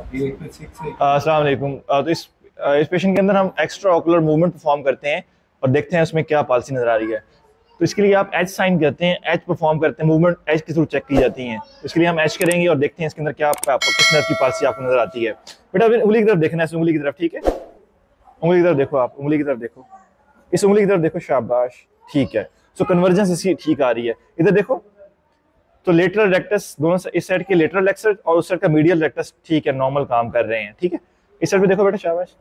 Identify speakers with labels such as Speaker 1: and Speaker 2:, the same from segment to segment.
Speaker 1: असलम तो इस इस पेशेंट के अंदर हम एक्स्ट्रा ऑकुलर मूवमेंट परफॉर्म करते हैं और देखते हैं उसमें क्या पॉलिसी नज़र आ रही है। तो इसके लिए आप एच साइन करते हैं एच परफॉर्म करते हैं मूवमेंट एच के थ्रू चेक की जाती हैं। तो इसके लिए हम एच करेंगे और देखते हैं इसके अंदर क्या किस नर्व की पॉलिसी आपको नज़र आती है। बेटा उंगली की तरफ़ देखना है उंगली की तरफ़, ठीक है? उंगली की तरफ़ देखो आप, उंगली की तरफ़ देखो। इस उंगली की तरफ़ देखो, शाबाश, ठीक है। सो कन्वर्जेंस इसकी ठीक आ रही है। इधर देखो तो लेटरल रेक्टस दोनों इस साइड के लेटरल रेक्टस और उस साइड का मीडियल रेक्टस ठीक है नॉर्मल काम कर रहे हैं ठीक है? इस साइड पे देखो बेटा शाबाश।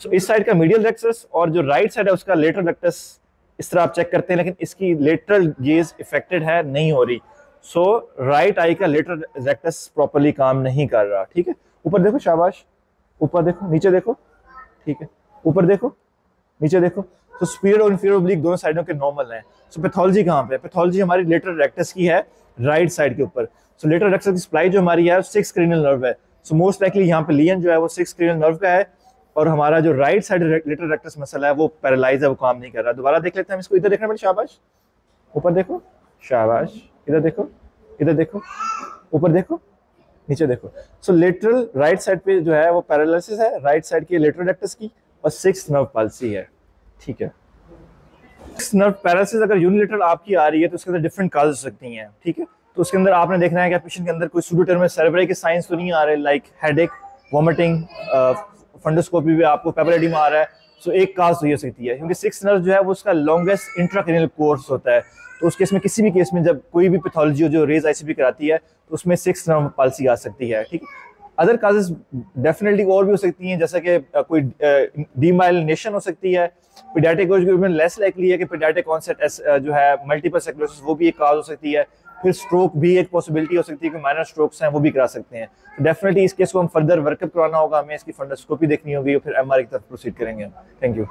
Speaker 1: So, इस साइड का मीडियल रेक्टस और जो राइट साइड है उसका लेटरल रेक्टस इस तरह आप चेक करते हैं लेकिन इसकी लेटरल गेज इफेक्टेड है नहीं हो रही। सो राइट आई का लेटरल रेक्टस प्रॉपरली काम नहीं कर रहा ठीक है? ऊपर देखो शाबाश। ऊपर देखो नीचे देखो ठीक है? ऊपर देखो नीचे देखो। तो स्पीड और इंफीरियर ओब्लिक दोनों साइडों के नॉर्मल हैं। सो पैथोलॉजी कहाँ पे पैथोलॉजी हमारी लेटर रेक्टस की है। राइट साइड के ऊपर। सो लेटर रेक्टस की सप्लाई जो हमारी है सिक्स क्रिनल नर्व है। सो मोस्ट लाइकली यहाँ पे लियन जो है, वो सिक्स क्रिनल नर्व का है और हमारा जो राइट साइड लेटर रेक्टस मसला है, वो पैरालाइज है, वो काम नहीं कर रहा। दोबारा देख लेते हैं इसको। इधर देखना पड़े शाबाश। ऊपर देखो। शाबाश। इधर देखो। इधर देखो। ऊपर देखो। नीचे देखो। सो लेटरल राइट साइड पे जो है, वो पैरालिसिस है। राइट साइड की लेटरल रेक्टस की और सिक्स नर्व पालसी है। ठीक है। नर्व पैरालिसिस अगर यूनिलेटरल आपकी आ रही है तो उसके अंदर डिफरेंट काज हो सकती हैं, ठीक है? तो उसके अंदर आपने देखना है कि पेशेंट के अंदर कोई सूडोटर्मल सेरेब्रल के साइंस तो नहीं आ रहे लाइक हेडेक वॉमिटिंग फंडोस्कोपी भी आपको पेपरेडिमा आ रहा है सो एक काज तो ये सकती है, क्योंकि सिक्स नर्व जो है, वो उसका लॉन्गेस्ट इंट्राक्रेनियल कोर्स होता है। तो उस केस में, किसी भी केस में जब कोई भी पैथोलॉजी हो जो रेज आईसीपी कराती है तो उसमें सिक्स नर्व पॉलिसी आ सकती है, ठीक अदर काजेज डेफिनेटली और भी हो सकती हैं, जैसे कि कोई डीमाइलिनेशन हो सकती है पीडियाटिक लेस लाइकली है कि पीडियाटिक कॉन्सेप्ट जो है मल्टीपल सेक्लोसिस वो भी एक काज हो सकती है। फिर स्ट्रोक भी एक पॉसिबिलिटी हो सकती है कि माइनर स्ट्रोक्स हैं, वो भी करा सकते हैं। डेफिनेटली इस केस को हम फर्दर वर्कअप कराना होगा, हमें इसकी फंडोस्कोपी देखनी होगी और फिर एम की तरफ़ प्रोसीड करेंगे। Thank you